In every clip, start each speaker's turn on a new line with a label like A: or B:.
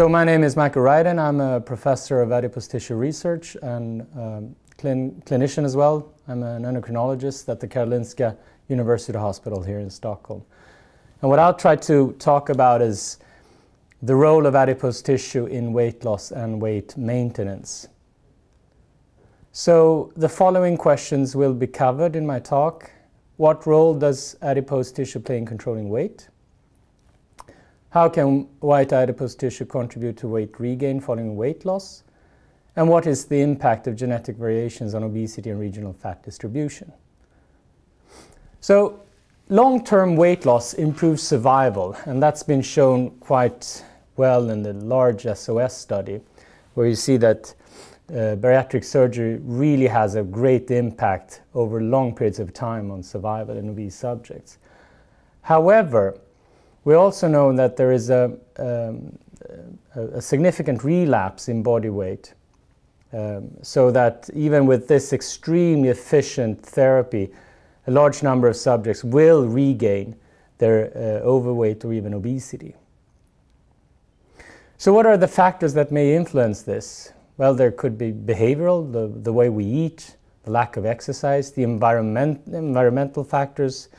A: So my name is Mikael Rydén. I'm a professor of adipose tissue research and um, clin clinician as well. I'm an endocrinologist at the Karolinska University Hospital here in Stockholm. And what I'll try to talk about is the role of adipose tissue in weight loss and weight maintenance. So the following questions will be covered in my talk. What role does adipose tissue play in controlling weight? How can white adipose tissue contribute to weight regain following weight loss? And what is the impact of genetic variations on obesity and regional fat distribution? So, long term weight loss improves survival, and that's been shown quite well in the large SOS study, where you see that uh, bariatric surgery really has a great impact over long periods of time on survival in obese subjects. However, we also know that there is a, um, a significant relapse in body weight, um, so that even with this extremely efficient therapy, a large number of subjects will regain their uh, overweight or even obesity. So, what are the factors that may influence this? Well, there could be behavioral, the, the way we eat, the lack of exercise, the environment, environmental factors,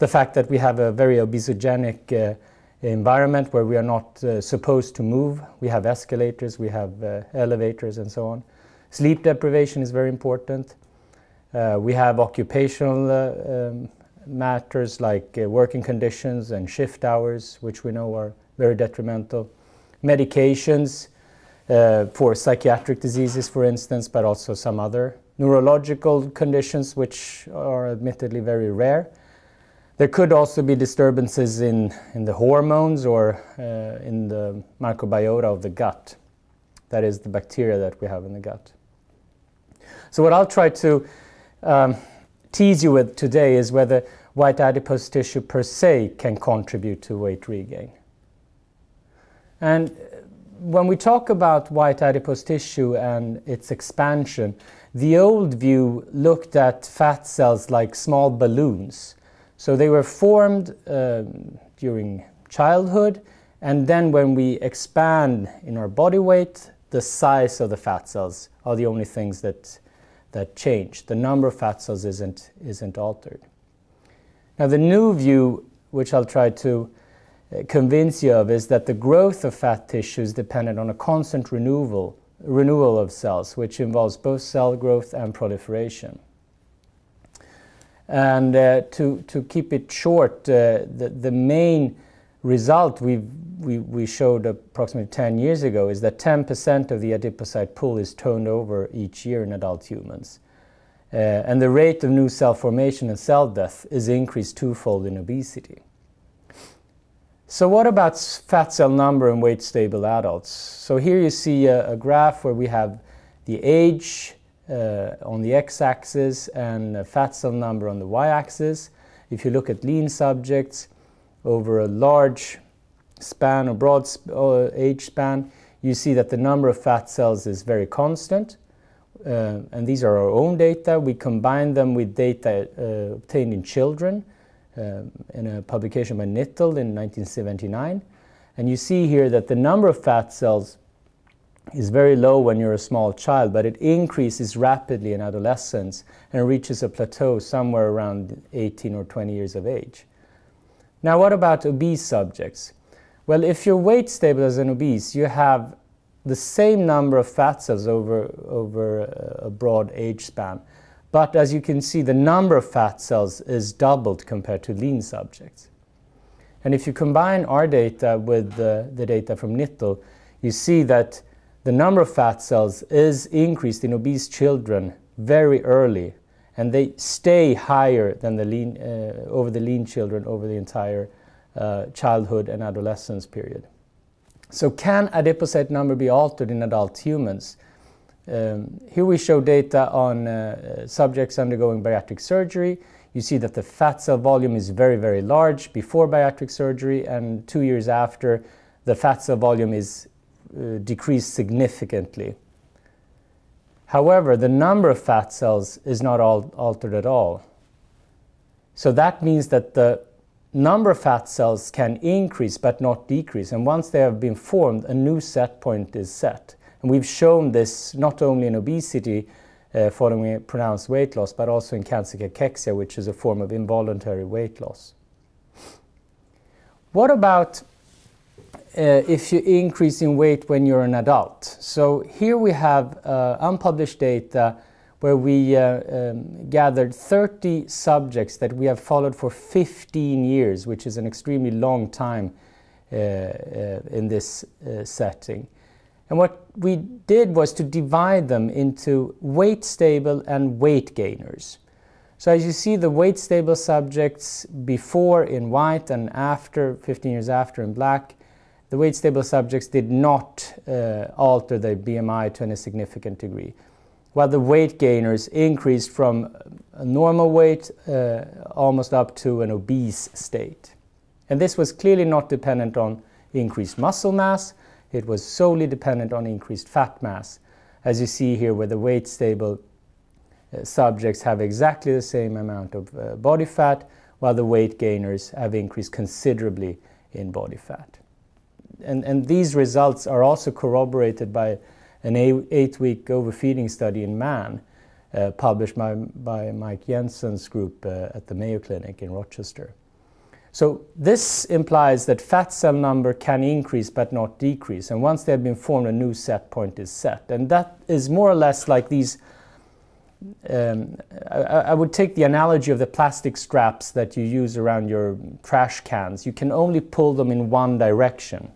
A: the fact that we have a very obesogenic uh, environment where we are not uh, supposed to move. We have escalators, we have uh, elevators, and so on. Sleep deprivation is very important. Uh, we have occupational uh, um, matters like uh, working conditions and shift hours, which we know are very detrimental. Medications for psychiatric diseases, for instance, but also some other neurological conditions, which are admittedly very rare there could also be disturbances in, in the hormones or uh, in the microbiota of the gut. That is the bacteria that we have in the gut. So, what I'll try to um, tease you with today is whether white adipose tissue per se can contribute to weight regain. And when we talk about white adipose tissue and its expansion, the old view looked at fat cells like small balloons so they were formed um, during childhood, and then when we expand in our body weight, the size of the fat cells are the only things that, that change. The number of fat cells isn't, isn't altered. Now, the new view, which I'll try to uh, convince you of, is that the growth of fat tissue is dependent on a constant renewal, renewal of cells, which involves both cell growth and proliferation. And uh, to, keep it short, uh, the, main result we we, showed approximately 10 years ago is that 10% of the adipocyte pool is turned over each year in adult humans. Uh, and the rate of new cell formation and cell death is increased twofold in obesity. So what about fat cell number in weight stable adults? So here you see a, graph where we have the age, on the x-axis and fat cell number on the y-axis. If you look at lean subjects over a large span or broad sp uh, age span, you see that the number of fat cells is very constant. Uh, and these are our own data. We combine them with data uh, obtained in children um, in a publication by Knittle in 1979. And you see here that the number of fat cells is very low when you're a small child, but it increases rapidly in adolescence and reaches a plateau somewhere around 18 or 20 years of age. Now, what about obese subjects? Well, if you're weight stable as an obese, you have the same number of fat cells over, over uh, a broad age span. But as you can see, the number of fat cells is doubled compared to lean subjects. And if you combine our data with the, the data from Knittle, you see that the number of fat cells is increased in obese children very early, and they stay higher than the lean, uh, over the lean children over the entire uh, childhood and adolescence period. So, can adipocyte number be altered in adult humans? Um, here we show data on uh, subjects undergoing bariatric surgery. You see that the fat cell volume is very, very large before bariatric surgery, and two years after, the fat cell volume is uh, decrease significantly. However, the number of fat cells is not all altered at all. So that means that the number of fat cells can increase but not decrease. And once they have been formed, a new set point is set. And we've shown this not only in obesity uh, following pronounced weight loss, but also in cancer cachexia, which is a form of involuntary weight loss. What about uh, if you increase in weight when you're an adult? So here we have uh, unpublished data where we uh, um, gathered 30 subjects that we have followed for 15 years, which is an extremely long time uh, uh, in this uh, setting. And what we did was to divide them into weight stable and weight gainers. So as you see the weight stable subjects before in white and after, 15 years after in black, the weight stable subjects did not uh, alter their BMI to any significant degree while the weight gainers increased from a normal weight uh, almost up to an obese state. And this was clearly not dependent on increased muscle mass, it was solely dependent on increased fat mass, as you see here where the weight stable uh, subjects have exactly the same amount of uh, body fat, while the weight gainers have increased considerably in body fat. And, and these results are also corroborated by an eight-week overfeeding study in man uh, published by, by Mike Jensen's group uh, at the Mayo Clinic in Rochester. So this implies that fat cell number can increase but not decrease. And once they have been formed, a new set point is set. And that is more or less like these. Um, I, I, would take the analogy of the plastic straps that you use around your trash cans. You can only pull them in one direction.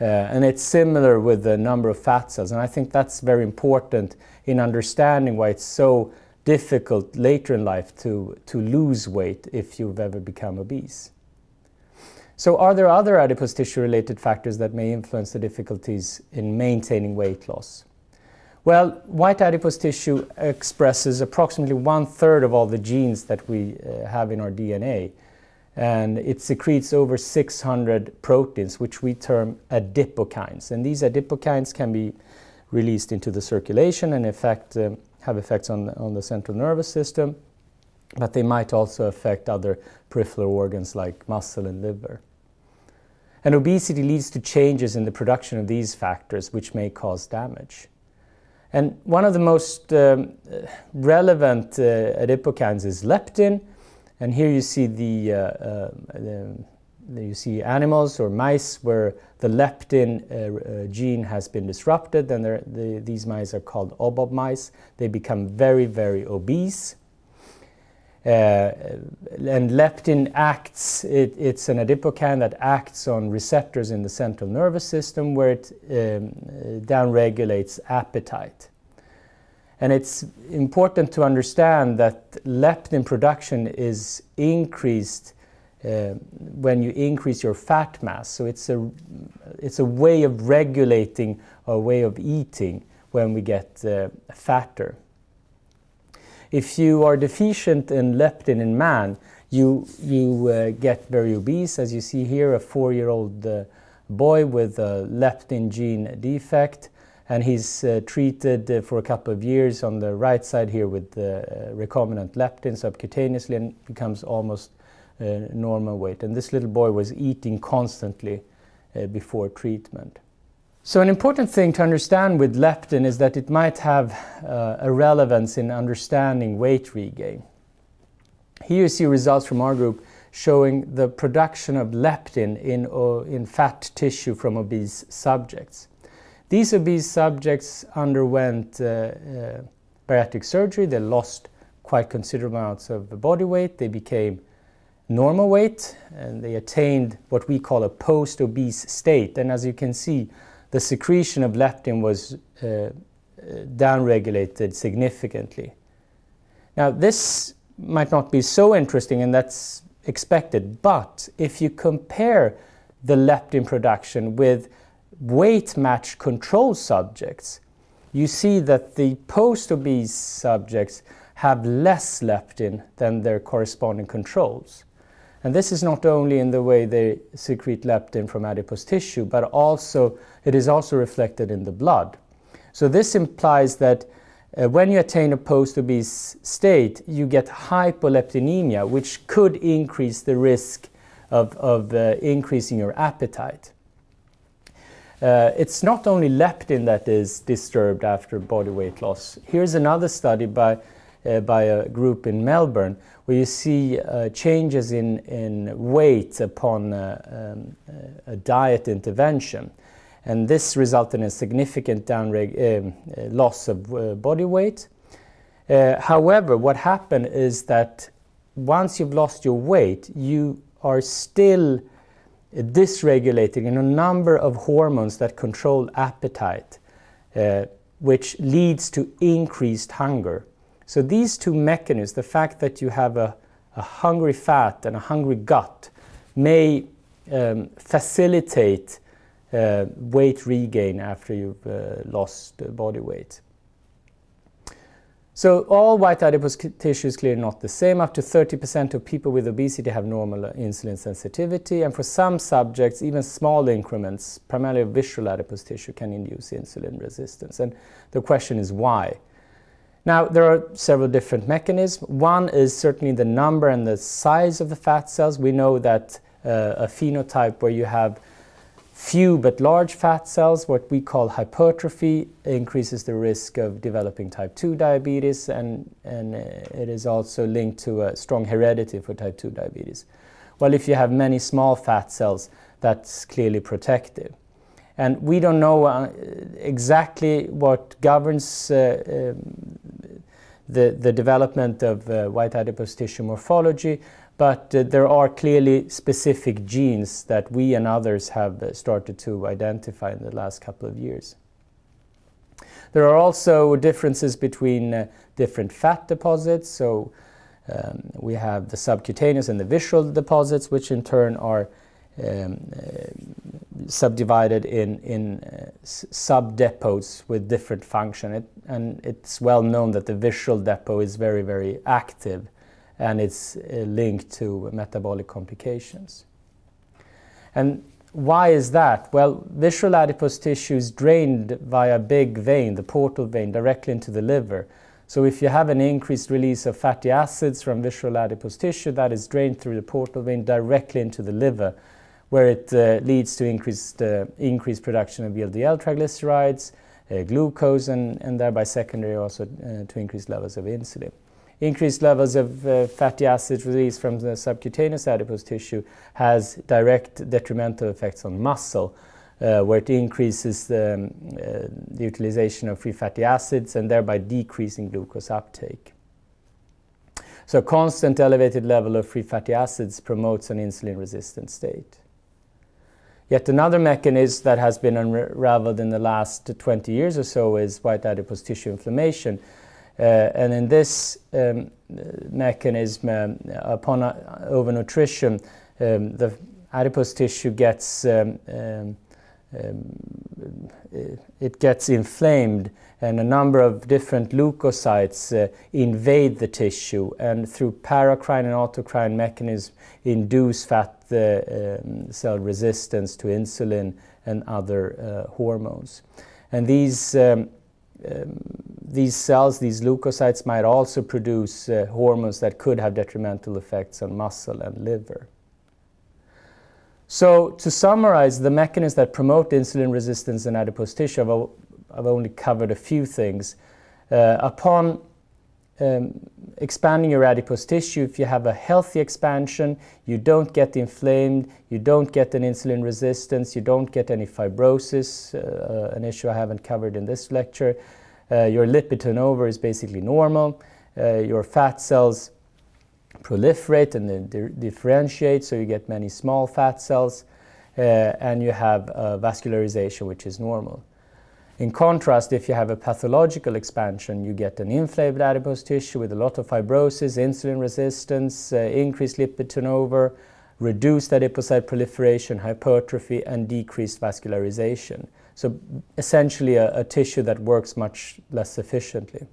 A: Uh, and it's similar with the number of fat cells. And I think that's very important in understanding why it's so difficult later in life to, to lose weight if you've ever become obese. So are there other adipose tissue related factors that may influence the difficulties in maintaining weight loss? Well, white adipose tissue expresses approximately one third of all the genes that we uh, have in our DNA and it secretes over 600 proteins, which we term adipokines. And these adipokines can be released into the circulation and effect, uh, have effects on, on the central nervous system, but they might also affect other peripheral organs like muscle and liver. And obesity leads to changes in the production of these factors, which may cause damage. And one of the most um, relevant uh, adipokines is leptin, and here you see the, uh, uh, the, you see animals or mice where the leptin uh, gene has been disrupted, and the, these mice are called ob/ob mice. They become very, very obese. Uh, and leptin acts, it, it's an adipokine that acts on receptors in the central nervous system where it um, downregulates appetite. And it's important to understand that leptin production is increased uh, when you increase your fat mass. So it's a, it's a way of regulating a way of eating when we get uh, fatter. If you are deficient in leptin in man, you, you uh, get very obese, as you see here, a four-year-old uh, boy with a leptin gene defect and he's uh, treated uh, for a couple of years on the right side here with uh, recombinant leptin subcutaneously and becomes almost uh, normal weight. And this little boy was eating constantly uh, before treatment. So an important thing to understand with leptin is that it might have a relevance in understanding weight regain. Here you see results from our group showing the production of leptin in, in fat tissue from obese subjects. These obese subjects underwent uh, uh, bariatric surgery. They lost quite considerable amounts of body weight. They became normal weight and they attained what we call a post-obese state. And as you can see, the secretion of leptin was uh, uh downregulated significantly. Now this might not be so interesting and that's expected, but if you compare the leptin production with weight match control subjects, you see that the post-obese subjects have less leptin than their corresponding controls. And this is not only in the way they secrete leptin from adipose tissue, but also it is also reflected in the blood. So this implies that Uh, when you attain a post-obese state, you get hypoleptinemia, which could increase the risk of, of uh, increasing your appetite. Uh, it's not only leptin that is disturbed after body weight loss. Here's another study by, uh, by a group in Melbourne where you see uh, changes in, in weight upon uh, um, a diet intervention. And this resulted in a significant um, loss of uh, body weight. Uh, however, what happened is that once you've lost your weight, you are still dysregulating in a number of hormones that control appetite, uh, which leads to increased hunger. So these two mechanisms, the fact that you have a, a hungry fat and a hungry gut, may um, facilitate uh, weight regain after you've uh, lost body weight. So all white adipose tissue is clearly not the same. Up to 30% of people with obesity have normal insulin sensitivity, and for some subjects, even small increments, primarily of visceral adipose tissue, can induce insulin resistance. And the question is why? Now, there are several different mechanisms. One is certainly the number and the size of the fat cells. We know that uh, a phenotype where you have few but large fat cells, what we call hypertrophy, increases the risk of developing type 2 diabetes, and, and uh, it is also linked to a strong heredity for type 2 diabetes. Well, if you have many small fat cells, that's clearly protective. And we don't know uh, exactly what governs uh, um, the, the development of uh, white adipose tissue morphology, but uh, there are clearly specific genes that we and others have uh, started to identify in the last couple of years. There are also differences between uh, different fat deposits. So um, we have the subcutaneous and the visceral deposits, which in turn are um, uh, subdivided in, in uh, with different function. It, and it's well known that the visceral depot is very, very active and it's uh, linked to metabolic complications. And why is that? Well, visceral adipose tissue is drained via a big vein, the portal vein, directly into the liver. So if you have an increased release of fatty acids from visceral adipose tissue, that is drained through the portal vein directly into the liver, where it uh, leads to increased, uh, increased production of VLDL triglycerides, uh, glucose, and, and thereby secondary also uh, to increased levels of insulin. Increased levels of uh, fatty acids released from the subcutaneous adipose tissue has direct detrimental effects on muscle, uh, where it increases the, um, uh, the utilization of free fatty acids and thereby decreasing glucose uptake. So a constant elevated level of free fatty acids promotes an insulin-resistant state. Yet another mechanism that has been unraveled in the last 20 years or so is white adipose tissue inflammation, and in this um, mechanism, um, upon uh, overnutrition, um, the adipose tissue gets um, um, um, it gets inflamed and a number of different leukocytes uh, invade the tissue and through paracrine and autocrine mechanism induce fat uh, um, cell resistance to insulin and other uh, hormones. And these um, um, these cells, these leukocytes, might also produce uh, hormones that could have detrimental effects on muscle and liver. So, to summarize, the mechanisms that promote insulin resistance in adipose tissue, I've, I've only covered a few things. Uh, upon um, expanding your adipose tissue, if you have a healthy expansion, you don't get inflamed, you don't get an insulin resistance, you don't get any fibrosis, uh, an issue I haven't covered in this lecture. Uh, your lipid turnover is basically normal. Uh, your fat cells proliferate and di differentiate, so you get many small fat cells, uh, and you have vascularization, which is normal. In contrast, if you have a pathological expansion, you get an inflamed adipose tissue with a lot of fibrosis, insulin resistance, uh, increased lipid turnover, reduced adipocyte proliferation, hypertrophy, and decreased vascularization. So essentially a, a tissue that works much less efficiently.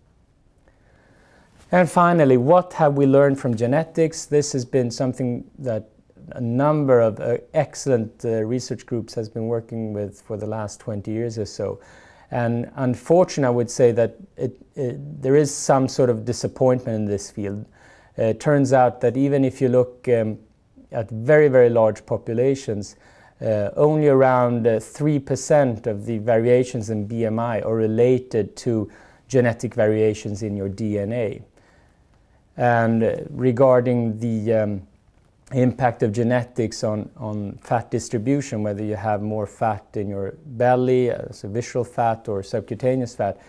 A: And finally, what have we learned from genetics? This has been something that a number of uh, excellent uh, research groups has been working with for the last 20 years or so. And unfortunately, I would say that it, it, there is some sort of disappointment in this field. Uh, it turns out that even if you look um, at very, very large populations, uh, only around uh, 3% of the variations in BMI are related to genetic variations in your DNA. And uh, regarding the um, impact of genetics on, on fat distribution, whether you have more fat in your belly, a visceral fat or subcutaneous fat,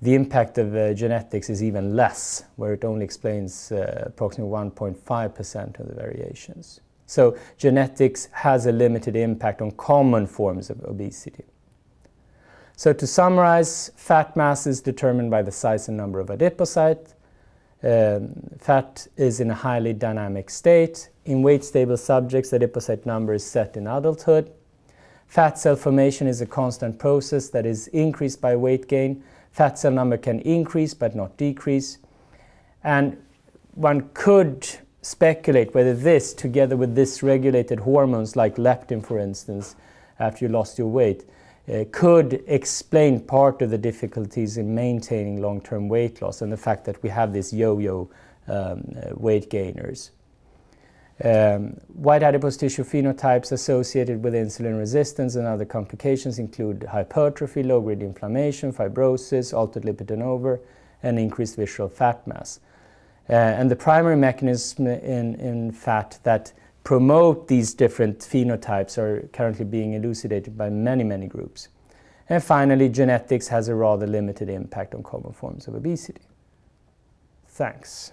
A: the impact of uh, genetics is even less, where it only explains uh, approximately 1.5% of the variations. So genetics has a limited impact on common forms of obesity. So to summarize, fat mass is determined by the size and number of adipocytes. Um, fat is in a highly dynamic state. In weight-stable subjects, the adipocyte number is set in adulthood. Fat cell formation is a constant process that is increased by weight gain. Fat cell number can increase but not decrease. And one could speculate whether this, together with dysregulated hormones like leptin, for instance, after you lost your weight, uh, could explain part of the difficulties in maintaining long-term weight loss and the fact that we have these yo-yo um, uh, weight gainers. Um, white adipose tissue phenotypes associated with insulin resistance and other complications include hypertrophy, low-grade inflammation, fibrosis, altered lipid turnover, and increased visceral fat mass. Uh, and the primary mechanism in, in fat that promote these different phenotypes are currently being elucidated by many, many groups. And finally, genetics has a rather limited impact on common forms of obesity. Thanks.